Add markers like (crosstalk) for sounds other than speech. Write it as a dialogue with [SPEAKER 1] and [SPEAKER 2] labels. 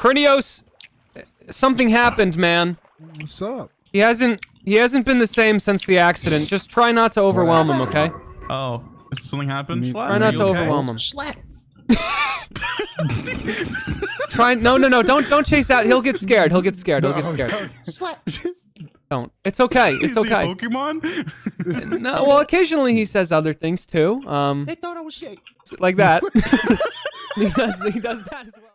[SPEAKER 1] Krinios, something happened, man.
[SPEAKER 2] What's up?
[SPEAKER 1] He hasn't he hasn't been the same since the accident. Just try not to overwhelm him, okay?
[SPEAKER 3] Oh, something happened.
[SPEAKER 1] Try not to
[SPEAKER 3] okay?
[SPEAKER 1] overwhelm him.
[SPEAKER 4] Slap. (laughs)
[SPEAKER 1] Try no no no don't don't chase out. He'll get scared. He'll get scared. He'll get scared.
[SPEAKER 4] Slap. (laughs)
[SPEAKER 1] Don't. It's okay. (laughs)
[SPEAKER 3] Is
[SPEAKER 1] It's
[SPEAKER 3] he
[SPEAKER 1] okay.
[SPEAKER 3] Pokemon?
[SPEAKER 1] No, well, occasionally he says other things too. Um,
[SPEAKER 4] They thought I was sick.
[SPEAKER 1] like that. he does. He does that as well.